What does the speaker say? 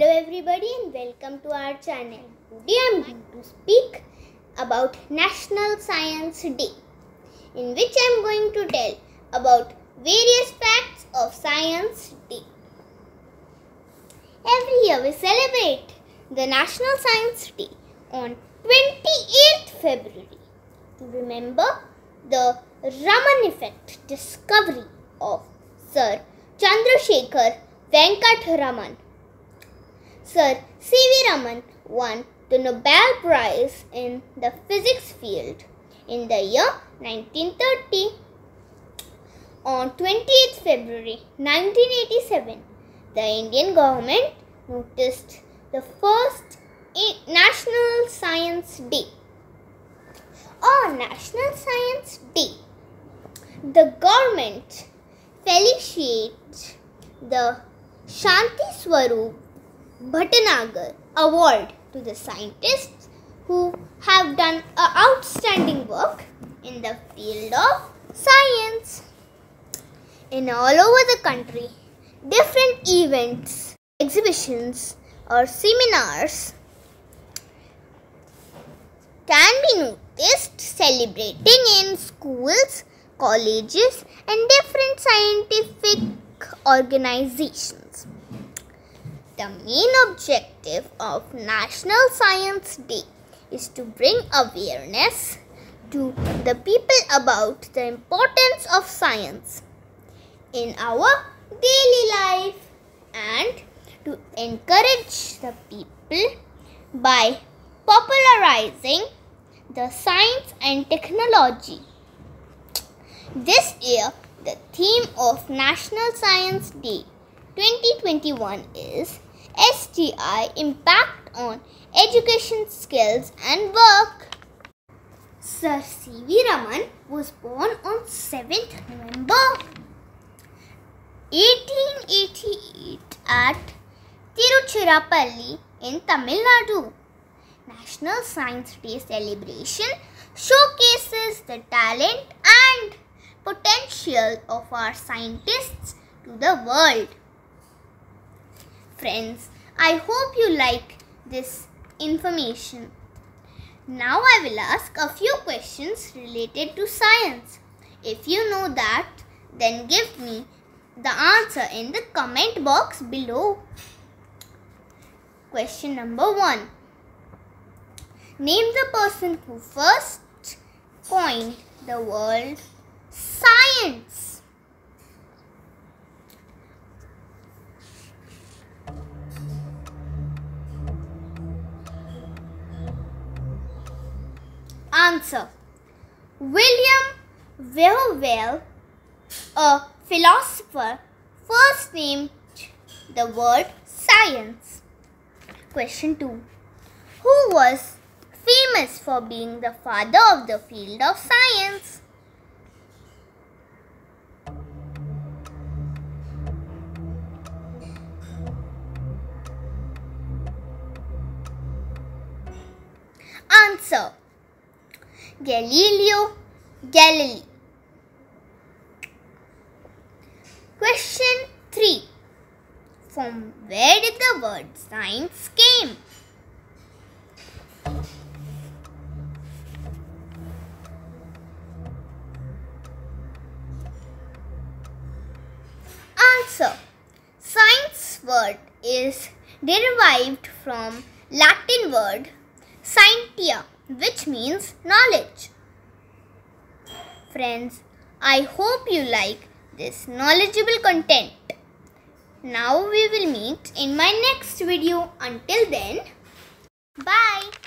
Hello everybody and welcome to our channel. Today I am going to speak about National Science Day in which I am going to tell about various facts of Science Day. Every year we celebrate the National Science Day on 28th February to remember the Raman effect discovery of Sir Chandrasekhar Venkat Raman. Sir C.V. Raman won the Nobel Prize in the physics field in the year 1930. On 28th February 1987, the Indian government noticed the first National Science Day. On National Science Day, the government felicitates the Shanti Swarup Bhatnagar Award to the scientists who have done outstanding work in the field of science. In all over the country, different events, exhibitions, or seminars can be noticed celebrating in schools, colleges, and different scientific organizations. The main objective of National Science Day is to bring awareness to the people about the importance of science in our daily life and to encourage the people by popularizing the science and technology. This year, the theme of National Science Day 2021 is STI Impact on Education Skills and Work. Sir C.V. Raman was born on 7th November 1888 at Tiruchirappalli in Tamil Nadu. National Science Day celebration showcases the talent and potential of our scientists to the world. Friends, I hope you like this information. Now I will ask a few questions related to science. If you know that, then give me the answer in the comment box below. Question number 1. Name the person who first coined the word science. Answer William Whewell, a philosopher, first named the word science. Question 2. Who was famous for being the father of the field of science? Answer Galileo Galilei. Question 3. From where did the word science came? Answer. Science word is derived from Latin word scientia which means knowledge. Friends, I hope you like this knowledgeable content. Now we will meet in my next video. Until then, bye.